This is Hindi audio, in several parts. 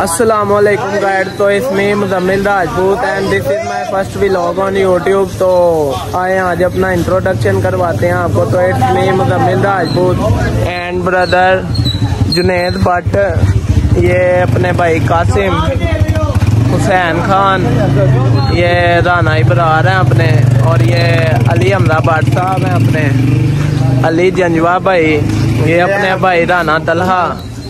असलम गाइड तो इसमें Muzammil Rajput and this is my first vlog on YouTube तो आए आज अपना इंट्रोडक्शन करवाते हैं आपको. तो it's me Muzammil Rajput and brother Junaid Bhatt ये अपने भाई कासिम हुसैन खान ये राना इबरार हैं अपने और ये अली हमदा भट्ट साहब हैं अपने। अली जंजवा भाई, ये अपने भाई राना तलहा।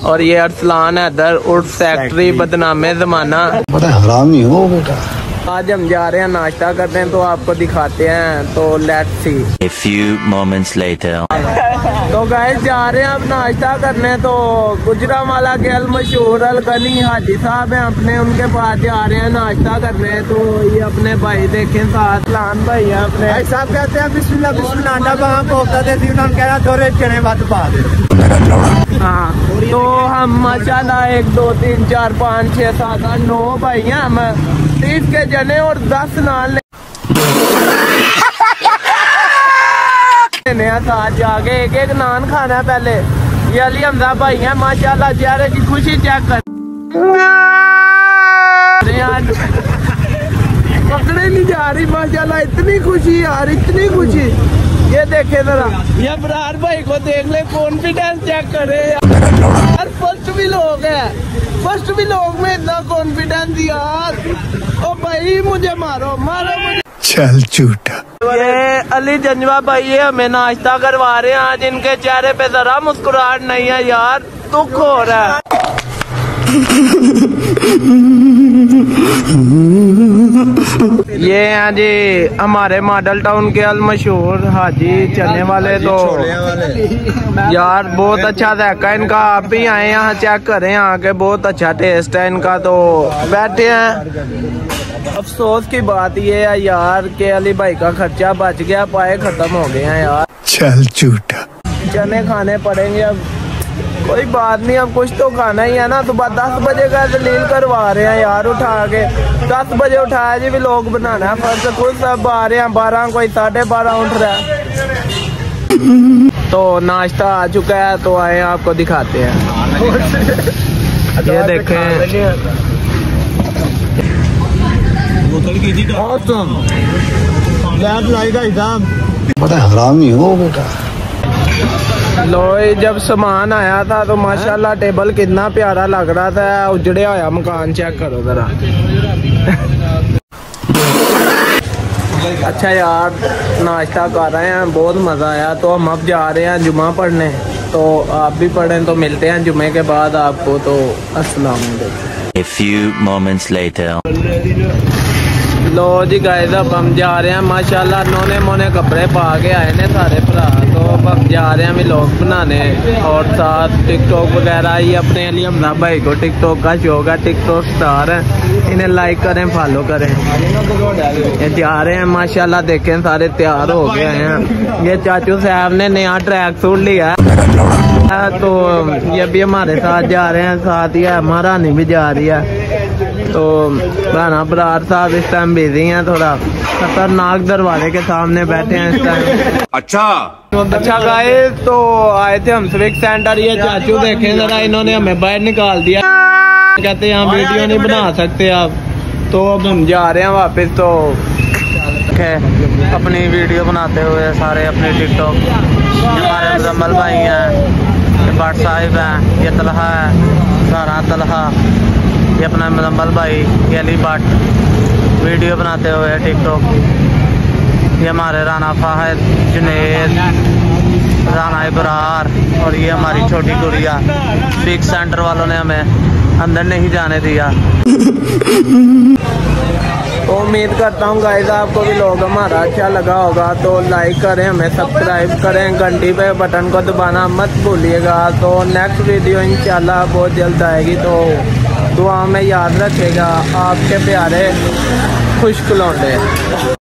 और ये अरसलान हैदर उर्फ़ फैक्ट्री बदनामे जमाना। बड़ा हरामी हो बेटा। आज हम जा रहे हैं नाश्ता करते हैं तो आपको दिखाते हैं तो let's see A few moments later. तो गाइस जा रहे हैं अब नाश्ता करने तो गुजरा वाला के अल मशहूर अल गनी हाजी साहब हैं अपने उनके पास जा रहे हैं नाश्ता करने तो ये अपने भाई देखे साथ लान भाई है अपने। भाई साहब कहते हैं बिस्मिल्लाह बिस्मिल्लाह अंडा वहाँ दे दी उन्होंने कह रहा थोड़े चने बात दे हाँ तो हम माशाल्लाह एक दो तीन चार पाँच छः सात आठ नौ भाई हैं हम तीस के जने और दस माशाल्लाह इतनी खुशी यार, इतनी खुशी। ये देखे भाई को देख ले कॉन्फिडेंस चेक करे। फ़र्स्ट भी लोग है। फ़र्स्ट भी लोग में इतना कॉन्फिडेंस यार। ओ भाई मुझे मारो मारो मुझे। चल झूठा। ये अली जंजवा भाई ये हमें नाश्ता करवा रहे हैं। आज इनके चेहरे पे जरा मुस्कुराहट नहीं है यार। दुख हो रहा है। ये हैं जी हमारे मॉडल टाउन के अल मशहूर हाजी चलने वाले तो। यार बहुत अच्छा जायका इनका। आप ही आए यहाँ चेक करें यहाँ के बहुत अच्छा टेस्ट है इनका तो। बैठे हैं। अफसोस की बात ये है यार के अली भाई का खर्चा बच गया पाए खत्म हो गए हैं यार। चल झूठा। चने खाने पड़ेंगे अब। कोई बात नहीं अब कुछ तो खाना ही है ना। सुबह दस बजे का दलील करवा रहे हैं यार उठा के। दस बजे उठाया जी भी लोग बनाना है। फ़र्स्ट खुद सब आ रहे हैं बारह कोई साढ़े बारह उठ रहा है। तो नाश्ता आ चुका है तो आए आपको दिखाते हैं। ये देखें। बड़ा हरामी हो बेटा। लो जब सामान आया था तो माशाल्लाह टेबल कितना प्यारा लग रहा था। उजड़े होया मकान चेक करो जरा। अच्छा यार, नाश्ता कर रहे हैं, बहुत मज़ा आया। तो हम अब जा रहे हैं जुमा पढ़ने। तो आप भी पढ़ें तो मिलते हैं जुमे के बाद आपको। तो later. लो जी गाइस अब हम जा रहे हैं। माशाल्लाह, नोने मोने कपड़े पा के आए ने सारे भरा। तो अब हम जा रहे हैं व्लॉग बनाने। और साथ टिकटॉक वगैरह ये अपने लिए। हमदा भाई को टिकटॉक का शौक है। टिकटॉक स्टार है। इन्हें लाइक करें फॉलो करें। ये जा रहे हैं, माशाल्लाह, देखें, सारे तैयार हो गए हैं। ये चाचू साहब ने नया ट्रैक सूट लिया तो ये भी हमारे साथ जा रहे हैं। साथ ही है महारानी भी जा रही है। तो राना बरार साहब इस टाइम बिज़ी हैं थोड़ा। खतरनाक दरवाजे के सामने बैठे हैं इस टाइम अच्छा। अच्छा गाइस तो आए थे हम सिविक सेंटर ये चाचू देखे जरा इन्होंने हमें बाहर निकाल दिया। कहते हैं यहाँ वीडियो नहीं बना सकते आप। तो अब हम जा रहे हैं वापस तो अपनी वीडियो बनाते हुए सारे अपने टिकटॉक हमारे मुजम्मल भाई हैं भट्ट साहिब हैं ये तलहा है सारा तलहा। ये अपना मुजम्मल भाई, ये अली भट्ट वीडियो बनाते हुए टिकटॉक ये हमारे राना फाहिद, जुनेद राना इबरार, और ये हमारी छोटी गुड़िया बिग सेंटर वालों ने हमें अंदर नहीं जाने दिया। उम्मीद करता हूँ गाइस आपको भी लोग हमारा अच्छा लगा होगा तो लाइक करें, हमें सब्सक्राइब करें, घंटी पे बटन को दबाना मत भूलिएगा तो नेक्स्ट वीडियो इंशाल्लाह बहुत जल्द आएगी तो दुआ में याद रखेगा आपके प्यारे खुश लौंडे